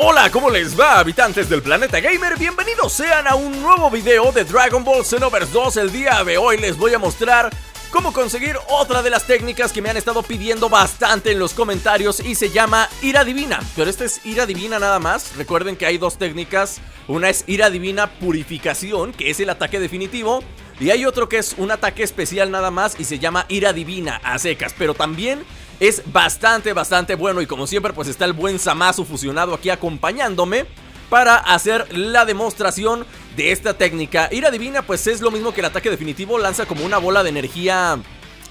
Hola, ¿cómo les va, habitantes del planeta gamer? Bienvenidos sean a un nuevo video de Dragon Ball Xenoverse 2 El día de hoy les voy a mostrar cómo conseguir otra de las técnicas que me han estado pidiendo bastante en los comentarios Y se llama Ira Divina. Pero esta es Ira Divina nada más. Recuerden que hay dos técnicas. Una es Ira Divina Purificación, que es el ataque definitivo y hay otro que es un ataque especial nada más y se llama Ira Divina a secas, pero también es bastante, bastante bueno y como siempre pues está el buen Samasu fusionado aquí acompañándome para hacer la demostración de esta técnica. Ira Divina pues es lo mismo que el ataque definitivo, lanza como una bola de energía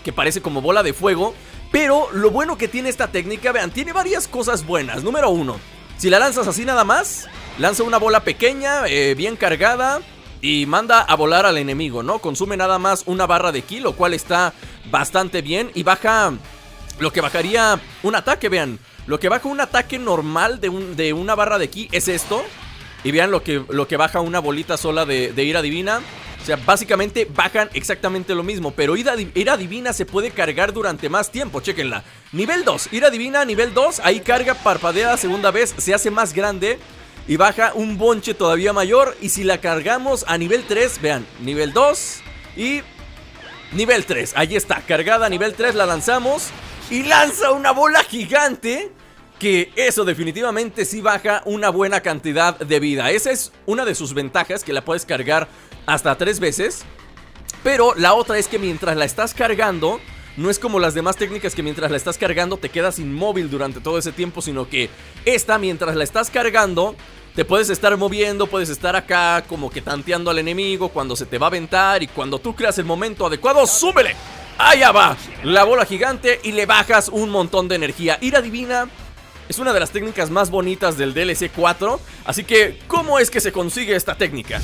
que parece como bola de fuego, pero lo bueno que tiene esta técnica, vean, tiene varias cosas buenas. Número uno, si la lanzas así nada más, lanza una bola pequeña, eh, bien cargada, y manda a volar al enemigo, ¿no? Consume nada más una barra de ki, lo cual está bastante bien y baja lo que bajaría un ataque, vean. Lo que baja un ataque normal de, un, de una barra de ki es esto. Y vean lo que, lo que baja una bolita sola de, ira divina. O sea, básicamente bajan exactamente lo mismo. Pero ira, ira, divina se puede cargar durante más tiempo. Chequenla. Nivel 2. Ira divina, nivel 2. Ahí carga, parpadea segunda vez. Se hace más grande y baja un bonche todavía mayor. Y si la cargamos a nivel 3, vean, nivel 2 y nivel 3. Ahí está, cargada a nivel 3, la lanzamos y lanza una bola gigante. Que eso definitivamente sí baja una buena cantidad de vida. Esa es una de sus ventajas, que la puedes cargar hasta 3 veces. Pero la otra es que mientras la estás cargando, no es como las demás técnicas que mientras la estás cargando te quedas inmóvil durante todo ese tiempo, sino que esta mientras la estás cargando te puedes estar moviendo, puedes estar acá como que tanteando al enemigo cuando se te va a aventar y cuando tú creas el momento adecuado, ¡súbele! Allá va la bola gigante y le bajas un montón de energía. Ira divina es una de las técnicas más bonitas del DLC 4, así que ¿cómo es que se consigue esta técnica?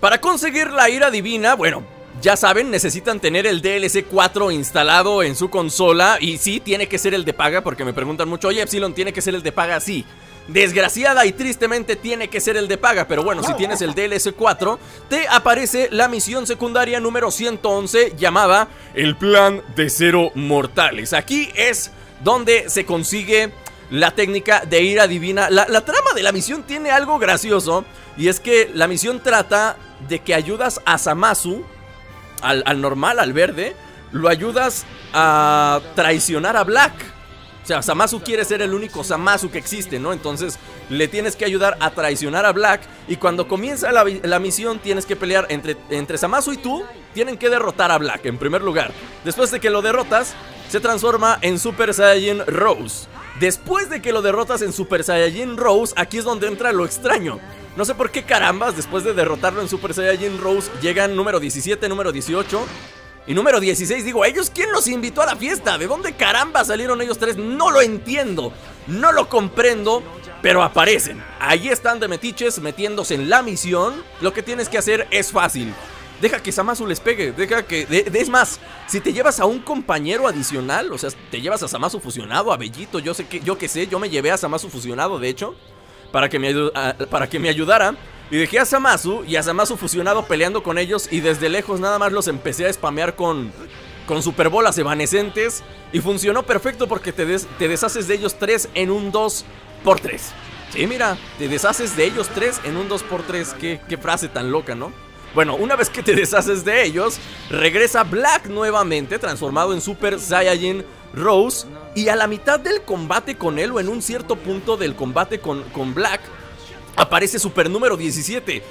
Para conseguir la ira divina, bueno, ya saben, necesitan tener el DLC 4 instalado en su consola y sí, tiene que ser el de paga porque me preguntan mucho, oye Epsilon, ¿tiene que ser el de paga? Sí. Desgraciada y tristemente tiene que ser el de paga, pero bueno, si tienes el DLC 4, te aparece la misión secundaria número 111 llamada El Plan de Cero Mortales. Aquí es donde se consigue la técnica de ira divina. La, trama de la misión tiene algo gracioso y es que la misión trata de que ayudas a Samasu, al, al normal, al verde, lo ayudas a traicionar a Black. O sea, Samasu quiere ser el único Samasu que existe, ¿no? Entonces le tienes que ayudar a traicionar a Black. Y cuando comienza la, misión, tienes que pelear entre, entre Samasu y tú. Tienen que derrotar a Black en primer lugar. Después de que lo derrotas, se transforma en Super Saiyajin Rose. Después de que lo derrotas en Super Saiyajin Rose, aquí es donde entra lo extraño. No sé por qué carambas, después de derrotarlo en Super Saiyajin Rose, llegan número 17, número 18. Y número 16, digo, ¿ellos quién los invitó a la fiesta? ¿De dónde caramba salieron ellos tres? No lo entiendo, no lo comprendo, pero aparecen. Ahí están de metiches metiéndose en la misión. Lo que tienes que hacer es fácil. Deja que Samasu les pegue, deja que... es más, si te llevas a un compañero adicional, o sea, te llevas a Samasu fusionado, a Bellito, yo sé que, yo que sé, yo me llevé a Samasu fusionado, de hecho, para que me, para que me ayudara. Y dejé a Samasu y a Samasu fusionado peleando con ellos y desde lejos nada más los empecé a spamear con, con superbolas evanescentes y funcionó perfecto porque te, te deshaces de ellos tres en un 2x3. Sí, mira, te deshaces de ellos tres en un 2x3. Qué, qué frase tan loca, ¿no? Bueno, una vez que te deshaces de ellos, regresa Black nuevamente, transformado en Super Saiyajin Rose. Y a la mitad del combate con él, o en un cierto punto del combate con, con Black, aparece super número 17.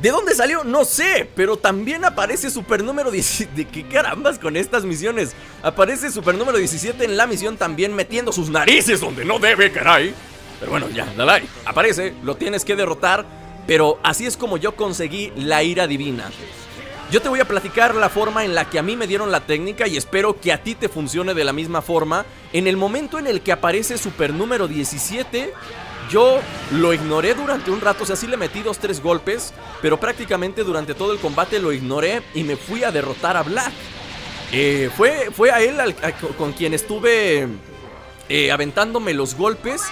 ¿De dónde salió? No sé, pero también aparece super número 17. ¿De qué carambas con estas misiones? Aparece super número 17 en la misión también metiendo sus narices donde no debe, caray. Pero bueno, ya, dale. Aparece, lo tienes que derrotar. Pero así es como yo conseguí la ira divina. Yo te voy a platicar la forma en la que a mí me dieron la técnica y espero que a ti te funcione de la misma forma. En el momento en el que aparece super número 17, yo lo ignoré durante un rato, o sea, sí le metí dos, tres golpes, pero prácticamente durante todo el combate lo ignoré y me fui a derrotar a Black. Eh, fue, fue a él con quien estuve eh, aventándome los golpes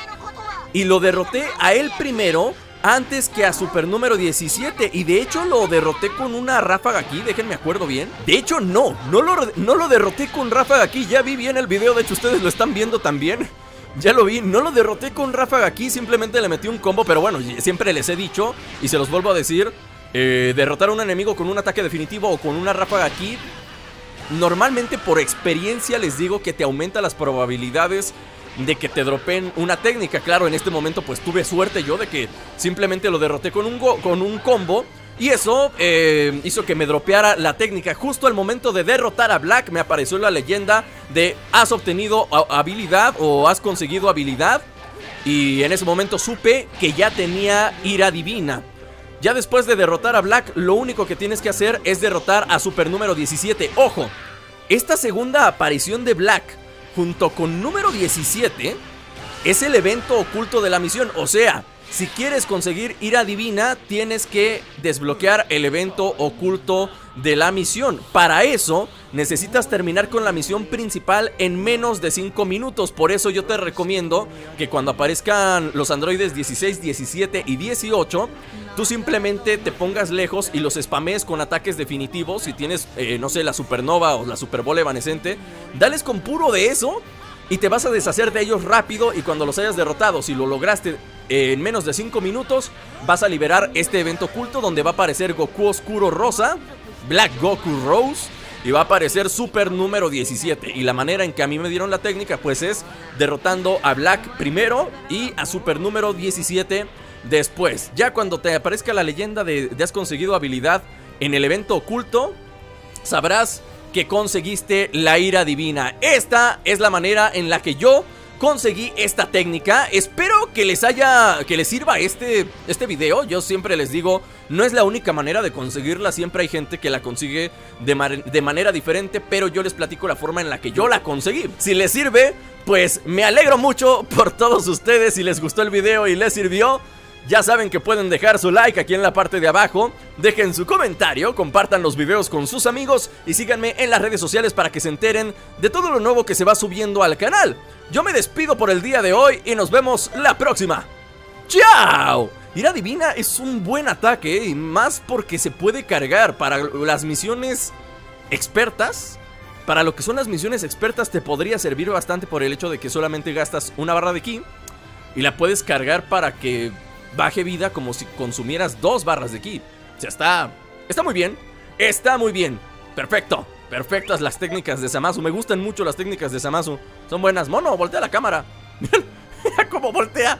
y lo derroté a él primero antes que a super número 17 y de hecho lo derroté con una ráfaga aquí, déjenme acuerdo bien. De hecho no, no lo, no lo derroté con ráfaga aquí, ya vi bien el video, de hecho ustedes lo están viendo también. Ya lo vi, no lo derroté con ráfaga aquí, simplemente le metí un combo, pero bueno, siempre les he dicho, y se los vuelvo a decir, eh, derrotar a un enemigo con un ataque definitivo o con una ráfaga aquí, normalmente por experiencia les digo que te aumenta las probabilidades de que te dropen una técnica. Claro, en este momento pues tuve suerte yo de que simplemente lo derroté con un, con un combo. Y eso eh, hizo que me dropeara la técnica. Justo al momento de derrotar a Black me apareció la leyenda de has obtenido habilidad o has conseguido habilidad. Y en ese momento supe que ya tenía ira divina. Ya después de derrotar a Black, lo único que tienes que hacer es derrotar a Super número 17. Ojo, esta segunda aparición de Black junto con número 17 es el evento oculto de la misión. O sea, si quieres conseguir ira divina, tienes que desbloquear el evento oculto de la misión. Para eso, necesitas terminar con la misión principal en menos de 5 minutos. Por eso yo te recomiendo que cuando aparezcan los androides 16, 17 y 18, tú simplemente te pongas lejos y los spamees con ataques definitivos. Si tienes, eh, no sé, la supernova o la superbola evanescente, dales con puro de eso y te vas a deshacer de ellos rápido y cuando los hayas derrotado, si lo lograste en menos de 5 minutos, vas a liberar este evento oculto donde va a aparecer Goku Oscuro Rosa, Black Goku Rose y va a aparecer Super número 17. Y la manera en que a mí me dieron la técnica pues es derrotando a Black primero y a Super número 17 después. Ya cuando te aparezca la leyenda de, de has conseguido habilidad en el evento oculto, sabrás que conseguiste la ira divina. Esta es la manera en la que yo conseguí esta técnica. Espero que les haya, que les sirva este, este video. Yo siempre les digo, no es la única manera de conseguirla. Siempre hay gente que la consigue de, de manera diferente, pero yo les platico la forma en la que yo la conseguí. Si les sirve, pues me alegro mucho por todos ustedes. Si les gustó el video y les sirvió, ya saben que pueden dejar su like aquí en la parte de abajo, dejen su comentario, compartan los videos con sus amigos y síganme en las redes sociales para que se enteren de todo lo nuevo que se va subiendo al canal. Yo me despido por el día de hoy y nos vemos la próxima. ¡Chao! Ira Divina es un buen ataque y más porque se puede cargar para las misiones expertas. Para lo que son las misiones expertas te podría servir bastante por el hecho de que solamente gastas una barra de ki y la puedes cargar para que baje vida como si consumieras dos barras de ki. O sea, está, está muy bien. Está muy bien. Perfecto. Perfectas las técnicas de Samasu. Me gustan mucho las técnicas de Samasu. Son buenas. Mono, voltea la cámara. Mira cómo voltea.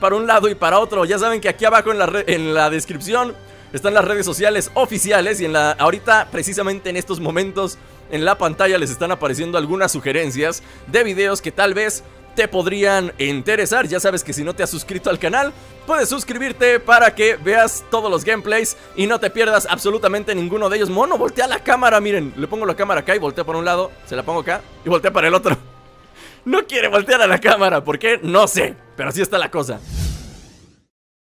Para un lado y para otro. Ya saben que aquí abajo en la, en la descripción están las redes sociales oficiales. Y en la ahorita, precisamente en estos momentos, en la pantalla les están apareciendo algunas sugerencias de videos que tal vez te podrían interesar. Ya sabes que si no te has suscrito al canal, puedes suscribirte para que veas todos los gameplays y no te pierdas absolutamente ninguno de ellos. Mono, voltea la cámara, miren, le pongo la cámara acá y voltea por un lado, se la pongo acá y voltea para el otro. No quiere voltear a la cámara, ¿por qué? No sé, pero así está la cosa.